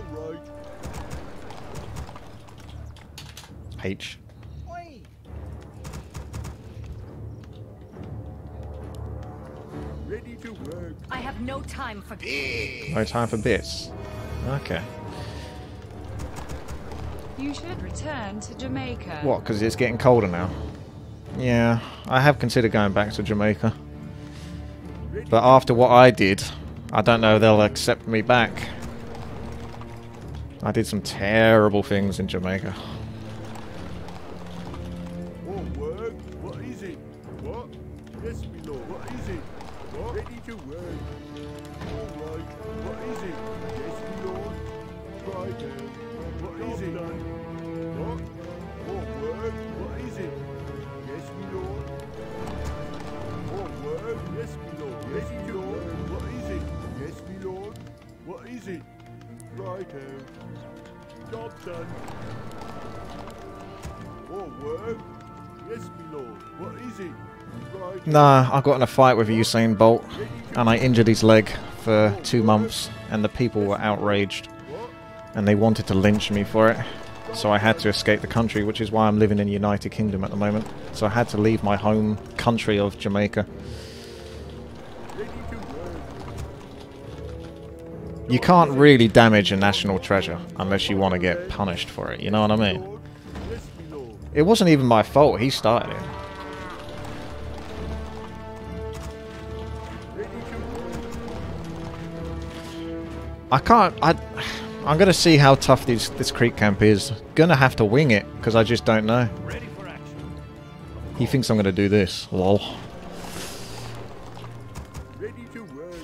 All right. H. Oi. Ready to work. I have no time for No time for bits. Okay. You should return to Jamaica. What, because it's getting colder now? Yeah, I have considered going back to Jamaica. But after what I did, I don't know they'll accept me back. I did some terrible things in Jamaica. All work. What is it? What? Yes. What is it? What? Ready to work. All right. What is it? Yes, my lord. Right then. What is it? What? All work. What is it? Yes, my lord. All work. Yes, my lord. Ready to work. What is it? Yes, my lord. What is it? Right then. Job done. Work. Yes, my lord. What is it? Right. Eh? Nah, I got in a fight with Usain Bolt, and I injured his leg for two months, and the people were outraged, and they wanted to lynch me for it. So I had to escape the country, which is why I'm living in the United Kingdom at the moment. So I had to leave my home country of Jamaica. You can't really damage a national treasure unless you want to get punished for it, you know what I mean? Lord. Yes, my lord. It wasn't even my fault, he started it. Ready to work. I can't. I. I'm gonna see how tough this this creek camp is. Gonna have to wing it because I just don't know. Ready for action. He thinks I'm gonna do this. Lol. Ready to work.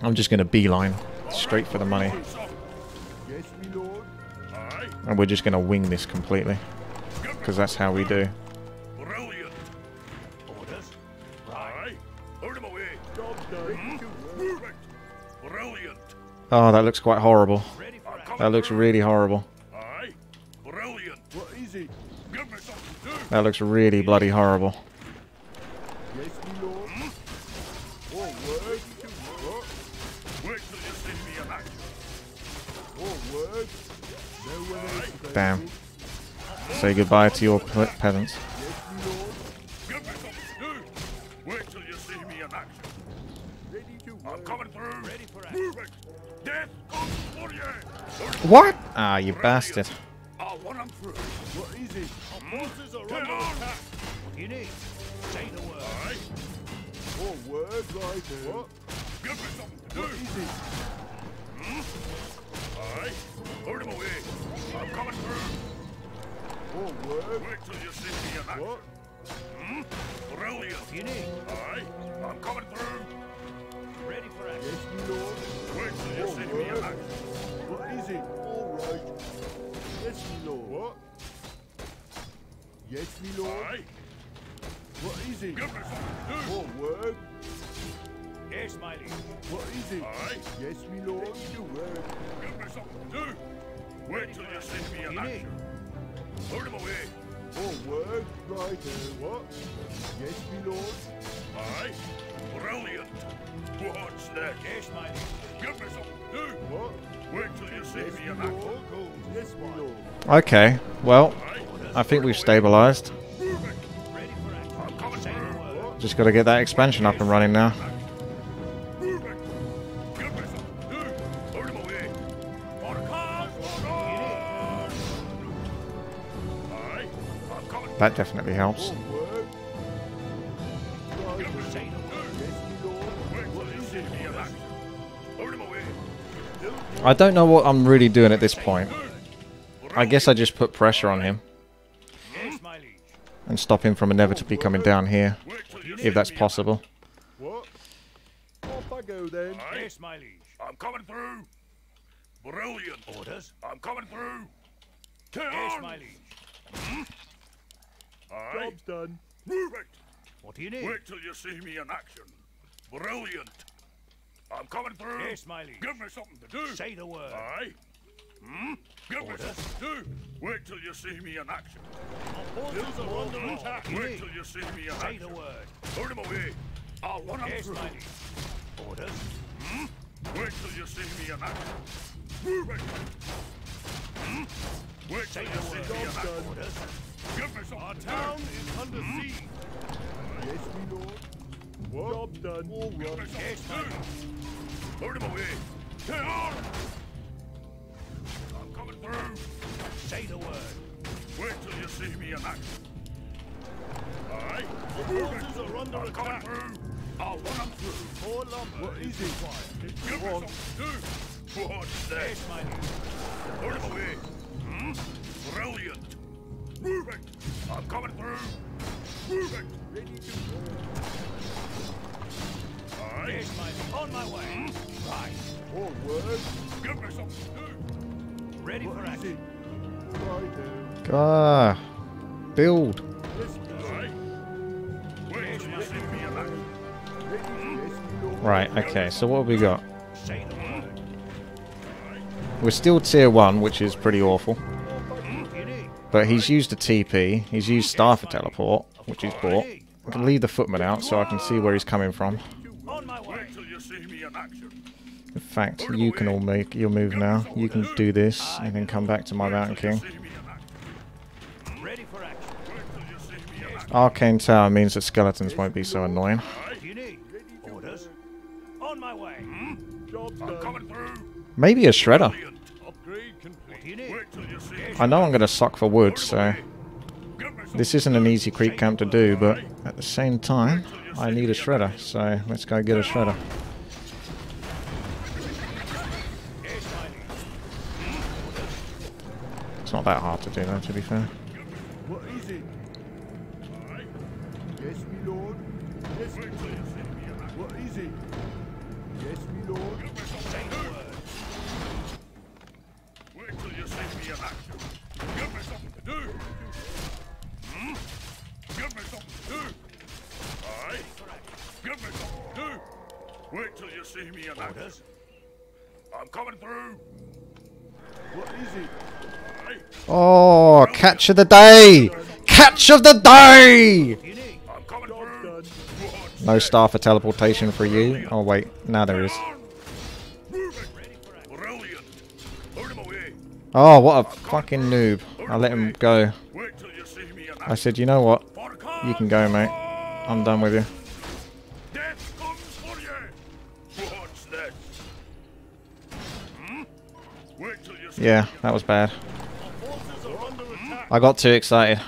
I'm just gonna beeline straight for the money, and we're just gonna wing this completely because that's how we do. To. Oh, that looks quite horrible. That looks really horrible. To. That looks really bloody horrible. Move it. Death comes for you. What? Ah, you bastard. I'll him through. What is it? Forces are under attack. What do you need? Say the word. Aye. All work. Right then. What? Give me something to do. What is it? Aye. Put him away. I'm coming through. All work. Wait till you see me in action. What? Hmm? Brilliant. You need. Aye. I'm coming through. Ready for action. Yes, my lord. Wait till you All see me in work. action. What is it? All right. Yes, my lord. What? Yes, my lord. Aye. What is it? Give me something to do. All work. Yes, my liege. What is it? Aye. Yes, my lord. To work. Give me something to do. Wait till you see me in action. Put him away. All work. Right. uh, What? Yes, my lord. Aye. Brilliant. What's next? Yes, my liege. Give me something to do. What? Wait till you see Yes, me in action. Yes, my lord. Okay, well, I think we've stabilized. Move it. Ready for action. I'm coming through. Just gotta get that expansion up and running now. Put definitely helps. I don't know what I'm really doing at this point. I guess I just put pressure on him Yes, my liege. and stop him from inevitably coming down here, Wait till you see if that's possible. Off I go then. Yes, my liege. I'm coming through. Brilliant. Orders. I'm coming through. Turn. Yes, my liege. Hmm? Aye. Job's done. Move it. What do you need? Wait till you see me in action. Brilliant. I'm coming through. Yes, my liege. Give me something to do. Say the word. Aye. Hmm? Give me something to do. Wait till you see me in action. Forces are under attack. Wait till you see me in action. Say the word. Put him away. I'll run him through. Orders. Hmm? Wait till you see me in action. Move it! Hmm? Wait till you see me in action. Give me some. Our town is under siege. Yes, me lord. What? Job done. All Give me right. some. do. Him away. Get on! I'm coming through. Say the word. Wait till you see me in action. Aye. The forces are under I'm attack. coming through. I'll run them through. More lumber. What is it? Give me to do. What's that? Yes, my Put him away. Hmm? Brilliant. Move it. I'm coming through. Move it. Ready to work. Aye. Yes, my On my way. Hmm? Right. More work. Give me something to do. Ready What for action. it? Right. Ah, build. Yes, me Aye. Wait till you see me in action. Ready? Yes, me lord. Right, okay, so what have we got? Say the word. We're still tier 1, which is pretty awful. You need. But he's used a TP, he's used Staff of teleport, which he's bought. I can leave the footman out so I can see where he's coming from. On my way. Wait till you see me in fact, you can all make your move now. You can do this and then come back to my Mountain King. See me. Ready for action. Wait till you see me in action. Arcane Tower means that skeletons won't be so annoying. What do you need? Orders. On my way. Hmm? Job I'm done. coming through. Maybe a shredder. I know I'm going to suck for wood, so this isn't an easy creep camp to do, but at the same time, I need a shredder, so let's go get a shredder. It's not that hard to do though, to be fair. Wait till you see me in action. I'm coming through. What is it? Oh, catch of the day! Catch of the day! You need. I'm coming Job through. done. What's No staff of teleportation for you. Oh wait, now there is. on? Move it. Brilliant. Put him away. Oh, what a fucking noob. I let him go. Wait till you see me in I said, you know what? You can go, mate. I'm done with you. Yeah, that was bad. Forces are under attack. I got too excited.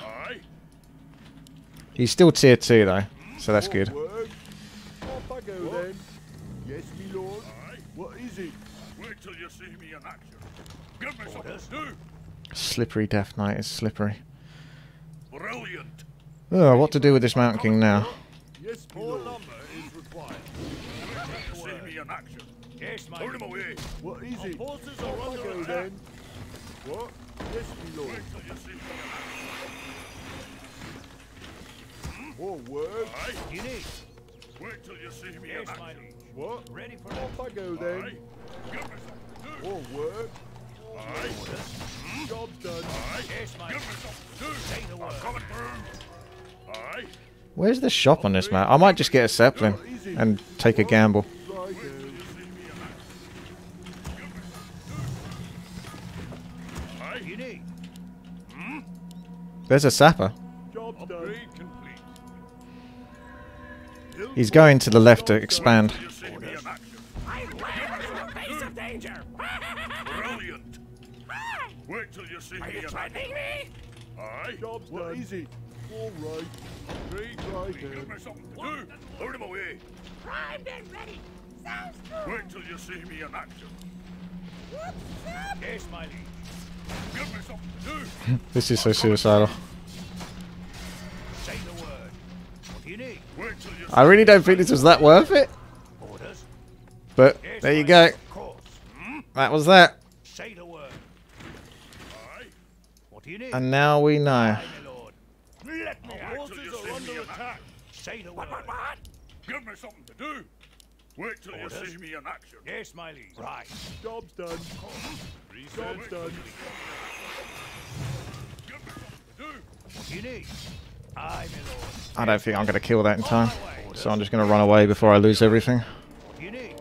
He's still tier 2 though, so that's good. Work. Off I go then. Yes, me lord. What is it? Wait till you see me in action. Give me something to do. Slippery Death Knight is slippery. Brilliant. Oh, what to do with this Mountain King now? Yes, More lord. lumber is required. Wait till you see me in action. Yes, my Put him away. What is it? Forces are Off I under go attack. then. What? Yes, me lord. Wait till you in More work. Aye. You need. Wait till you see me in Yes, my action. What? Ready for Off I go then. Give me something to do. More work. Aye. Hmm? Job done. Aye. Yes, my Give me something. Say the I'm coming through. Aye. Where's the shop on this map? I might just get a Zeppelin and take a gamble. Right There's a sapper. Job done. Complete. He's going to the left to expand. Till you see me in action. I'm ready in the face of danger. Brilliant. Wait till you see Are me you in action. threatening me? Aye. Job's done. What is it? All right. Upgrade Right complete. Give me something to do. Put him away. Primed and ready. Sounds good. Wait till you see me in action. Yes, my liege. This is so suicidal. Say the word. What do you need? Wait till you see I really don't think this was that worth it, but there you go. liege, Of course. Hmm? That was that. Say the word. Aye. What do you need? And now we know. Give me something to do. Wait till Orders? you see me in action. Yes, my liege. Right. Job's done. Job's done. Give me something to do. What do you need? Aye, my lord. I don't think I'm going to kill that in time. So I'm just going to run away before I lose everything. What do you need?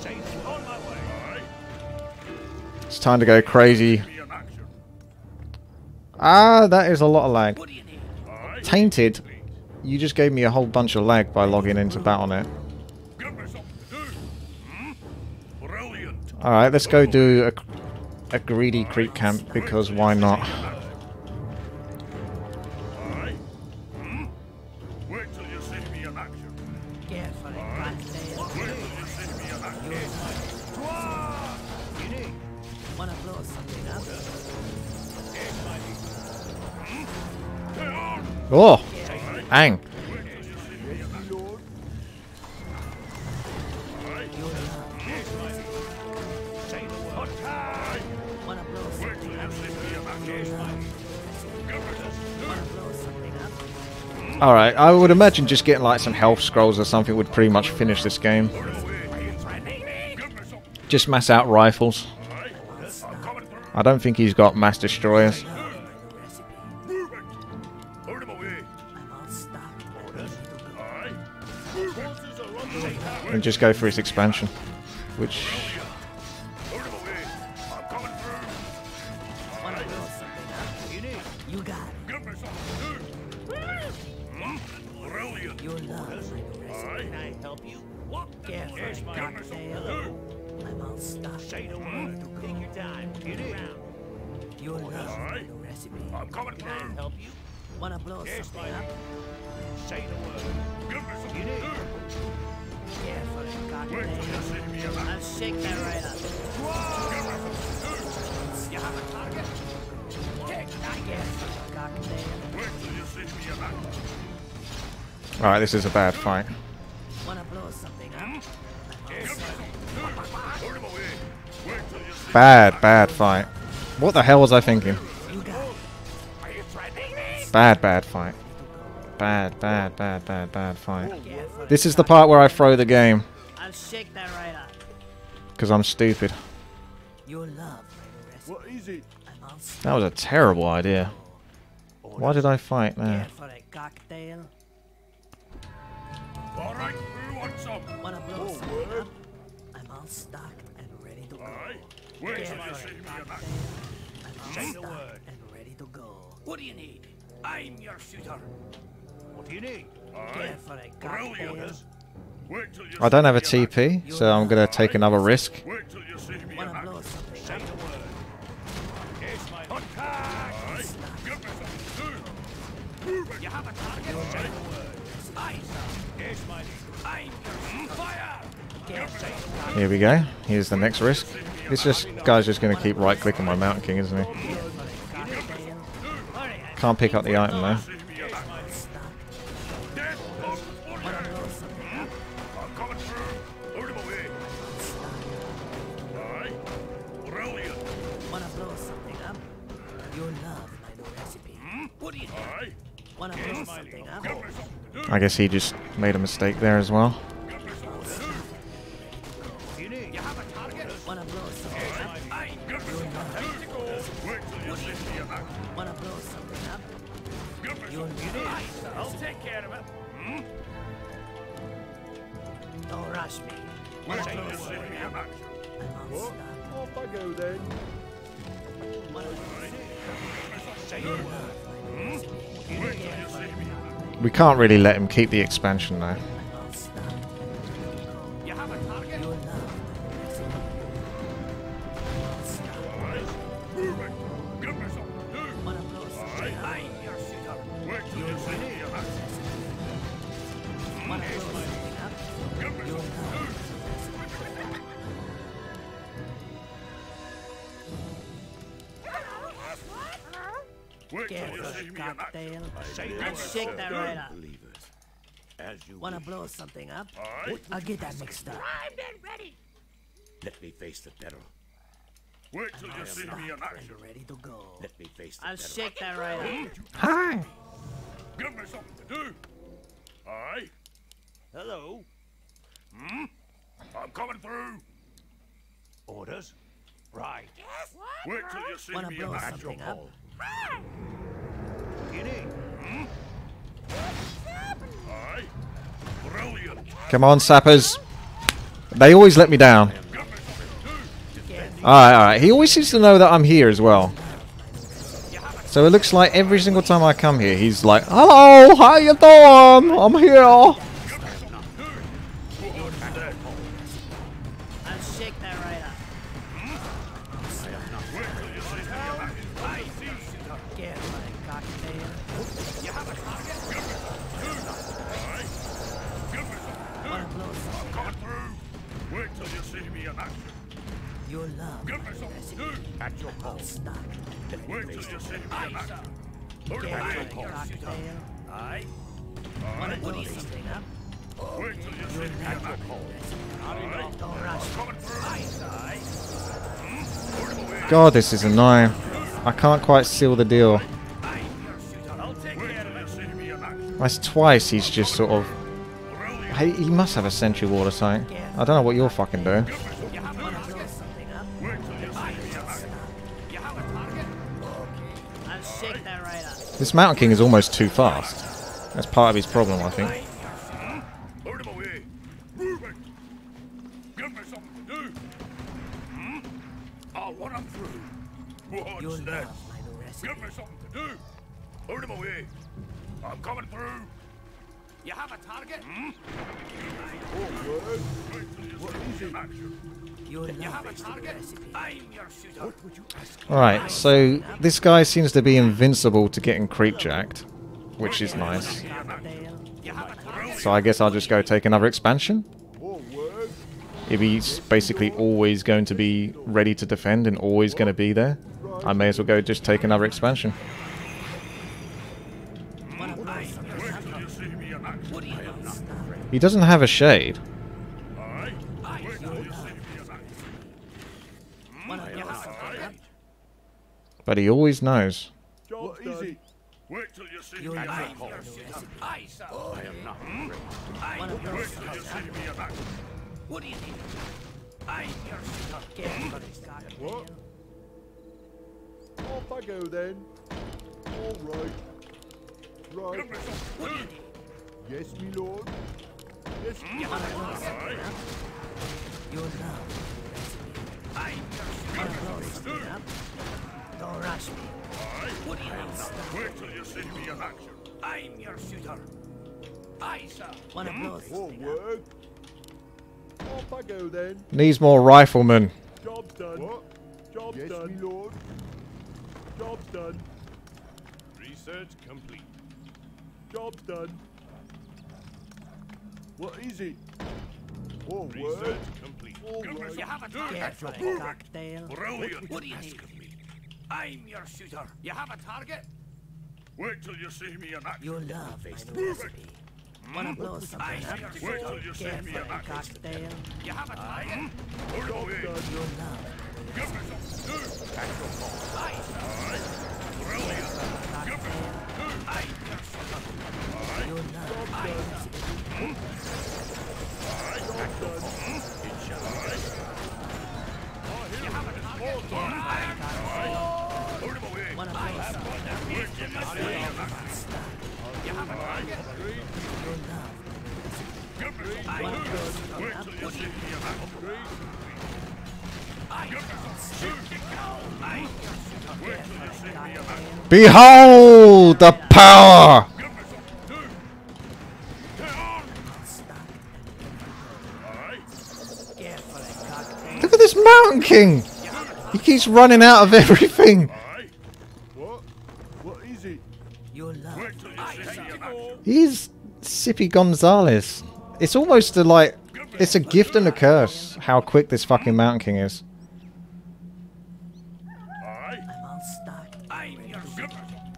Say the word. On my way. It's time to go crazy. Me in action. Ah, that is a lot of lag. What do you need? Aye. Tainted, you just gave me a whole bunch of lag by logging into Battle.net. Alright, let's go do a, a greedy creep camp, because why not? Aye. Hmm? Up? Alright, I would imagine just getting like some health scrolls or something would pretty much finish this game. Just mass out rifles. I don't think he's got mass destroyers. All. And just go for his expansion. Which... I'm coming Can I help you? Wanna blow something up? Say the word. Give me something to do. Careful, Wait till you see me in. I'll shake that right up. Give me something to You have a target? Take that. Careful, cocktail. do. Wait till you see me in action. Alright, this is a bad fight. Wanna blow something up? Hmm? Give me something to do. Put him away. Wait till you see Bad, bad fight. What the hell was I thinking? Bad, bad fight. Bad, bad, bad, bad, bad fight. This is the part where I throw the game. I'll shake that right up. Because I'm stupid. Your love. What is it? That was a terrible idea. Why did I fight there? Careful, a cocktail. All right. Who wants some? Wanna blow oh, something up? I'm all stocked and ready to go. Aye. Wait till you see a me in cocktail. I'm all Say stocked and ready to go. What do you need? I'm your shooter. What do you need? Aye. Careful, a cocktail. Brilliant. Wait till you I don't have a me in action. TP, so I'm going to take another risk. Wait till you see me in Wanna action. blow something Say up? the word. Yes, my attack. Aye. Give me something to do. Move it. You have a target. Say the word. Aye, sir. Yes, my I'm your fire. Here we go. Here's the next risk. This just guy's just going to keep right clicking my Mountain King, isn't he? Can't pick up the item though. See me in action. Death comes for you. Wanna blow Give me something to. I'll take care of it. Hmm? Don't rush me. Wait Wanna you see something me in up? action. I'm all What? Off I go then. Wanna Say the your word. love, my new recipe. Wait till you see me in action. We can't really let him keep the expansion though. Wanna wish. blow something up? Aye. I'll get that mixed up. Let me face the peril. Wait till you see me in Stocked action. and ready to go. Let me face the I'll peril. shake that right up. Hi! Give me something to do. Aye. Hello. Hmm? I'm coming through. Orders? Right. Wait till you see Wanna me in blow action. something up? You need? Hmm? Come on, sappers. They always let me down. Alright, alright. He always seems to know that I'm here as well. So it looks like every single time I come here, he's like, Hello, how you doing? I'm here. I'll shake that right up. Get my cocktail. Wanna blow some? Coming through. Wait see me in action. Your love, Give me something to do. At your call. Wait till you see me in action. Who do Get I my call? cocktail. Aye. Wanna blow something up? Wait till you see me in action. Don't rush. Coming through. Aye. Hmm? God, this is annoying. I can't quite seal the deal. I'll take care of it. See me in action. That's twice he's just sort of... He must have a sentry ward or something. I don't know what you're fucking doing. Wanna blow something up? Wait till you see me in action. You have a target? I'll shake that right up. This Mountain King is almost too fast. That's part of his problem, I think. Out of my way. Move it. Give me something to do. I'll run 'em through. What's Your next? love, my new recipe. Give me something to do. Out of my. I'm coming through. You have a target? Hmm? Forward. Wait till you What see is me it? in action. Your You have a target? I'm your shooter. What would you ask? Alright, so this guy seems to be invincible to getting creep jacked, which is nice. Cocktail. You have a target? So I guess I'll just go take another expansion. If he's basically always going to be ready to defend and always going to be there, I may as well go just take another expansion. Wanna blow something Wait up? till you see me in action. What do you know? He doesn't have a shade. Aye. Wait till you see me in action. Wanna blow something up? But he always knows. What is it? Wait till you see me in love, action. my new recipe. Aye, sir. I am not ready. Aye. Wait till you see me in action. What do you need? I'm your shooter. Get my cocktail. What? Off I go then. All right. Right. Give me. What do you need? Yes, me lord. Yes, me You have a target? Your love, I'm your wanna shooter. blow? Don't rush me. Aye. What do you need? Wait till you see me in action. I'm your shooter. Aye, sir. Wanna blow something up? Forward. Off I go then. Needs more riflemen. Job's done. What? Job's yes, done. me lord. Job's done. Research complete. Job's done. What is it? Forward. complete. All Give me right. You have a Get target. my Move it. cocktail. Brilliant. What do you need? I'm your shooter. You have a target? Wait till you see me in action. Your love, my new recipe. Wanna blow something up? your shooter. Wait till you see Get me in action. cocktail. You have a target? Out of the way. Your love, Give me something to do. At your call. Aye, sir. Brilliant. Give me something to do. I'm your shooter. your love, my new recipe. Out of the way. Wanna blow something Wait till you see me in action. You have a target? Your love, Behold the power! Mountain King! He keeps running out of everything. What? What is it? Your love, Wait till you see me in action. He's Speedy Gonzales. It's almost a, like it's a gift and a curse how quick this fucking Mountain King is. I'm all stock. I'm your shooter.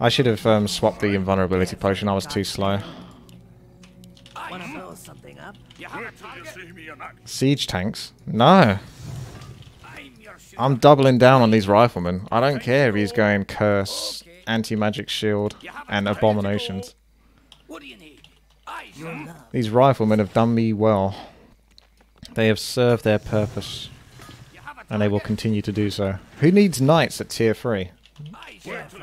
I should have um, swapped the invulnerability potion. I was too slow. Wanna blow something up? You have a target? Wait till you see me in action. Siege tanks? No. I'm your shooter. I'm doubling down on these riflemen. I don't care if he's going curse, anti-magic shield, and abominations. What do you need? Aye, Your sir. love, These riflemen have done me well. They have served their purpose, You have a and they will continue to do so. Who needs knights at tier 3? Aye, sir. Wait till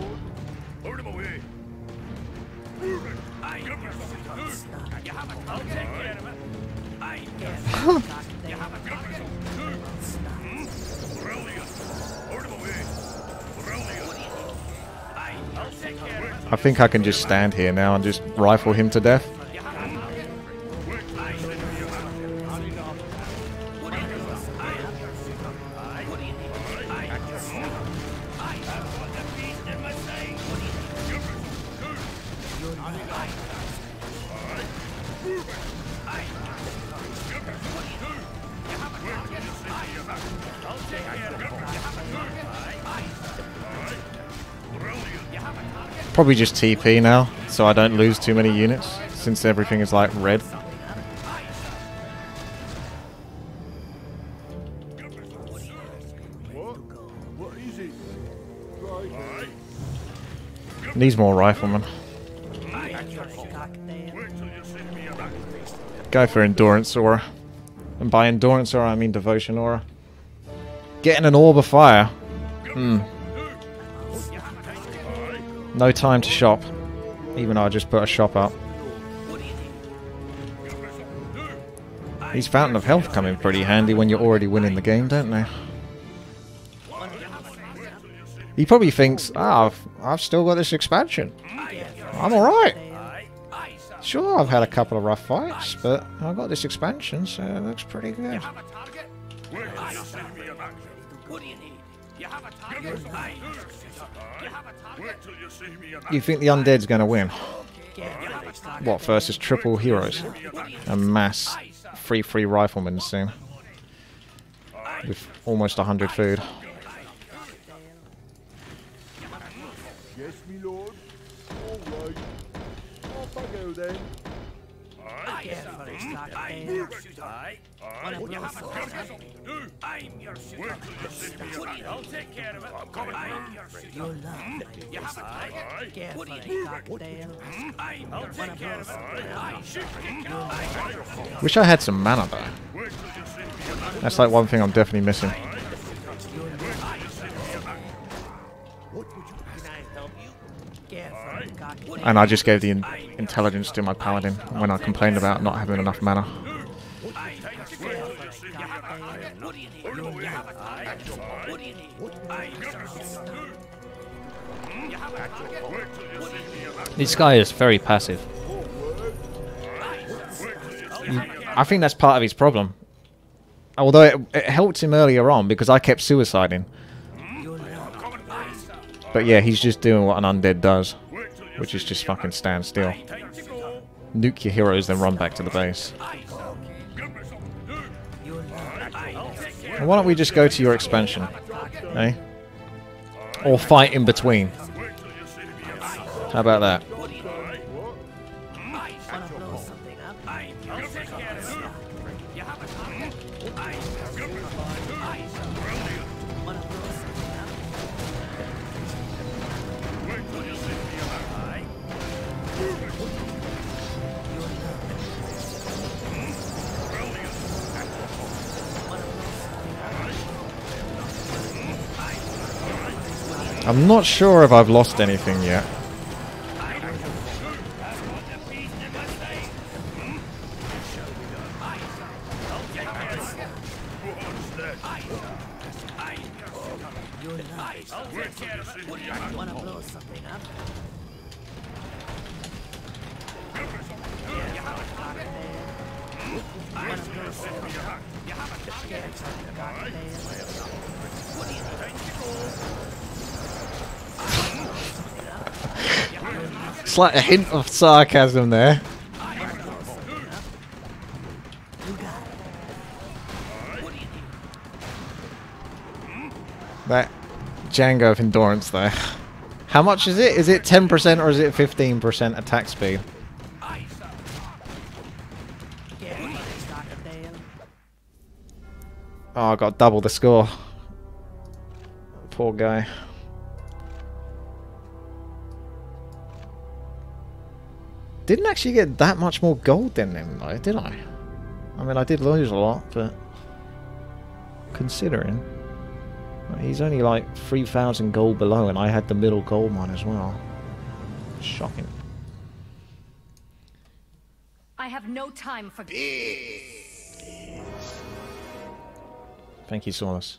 think I can just stand here now and just rifle him to death. Probably just TP now, so I don't lose too many units, since everything is like red. Needs more riflemen. Go for Endurance Aura. And by Endurance Aura, I mean Devotion Aura. Getting an Orb of Fire. Hmm. No time to shop. Even I just put a shop up. These Fountain of Health come in pretty handy when you're already winning the game, don't they? He probably thinks, ah, I've, I've still got this expansion. I'm alright. Sure, I've had a couple of rough fights, but I've got this expansion, so it looks pretty good. What do you need? You have a target? You think the Undead's going to win? What, versus triple heroes? A mass free free riflemen soon. With almost 100 food. Yes, me lord. All right. Off I go then. Carefully, cocktail. Aye. Wanna blow Give me something up? something to do. I'm your shooter. Wait till you see me in action. I'll take care of it. I'm coming. I'm your shooter. Your love. Hmm. You have a target? Aye. Carefully, cocktail. I'm I'll take care of it. Aye. Shoot. Hmm. Wish I had some mana though. Wait till you see me in action. That's like one thing I'm definitely missing. And I just gave the in intelligence to my paladin when I complained about not having enough mana. Carefully, cocktail. What do you need? Your love. What do you need? I'm your shooter. This guy is very passive. I think that's part of his problem. Although it, it helped him earlier on because I kept suiciding. But yeah, he's just doing what an undead does, which is just fucking stand still. Nuke your heroes, then run back to the base. And why don't we just go to your expansion? Eh? Or fight in between. How about that? I'm not sure if I've lost anything yet. Slight a hint of sarcasm there. That Janggo of Endurance there. How much is it? Is it 10% or is it 15% attack speed? Oh, I got double the score. Poor guy. Didn't actually get that much more gold than them though, did I? I mean, I did lose a lot, but considering he's only like 3,000 gold below, and I had the middle gold mine as well. Shocking. I have no time for. Thank you, Saunus.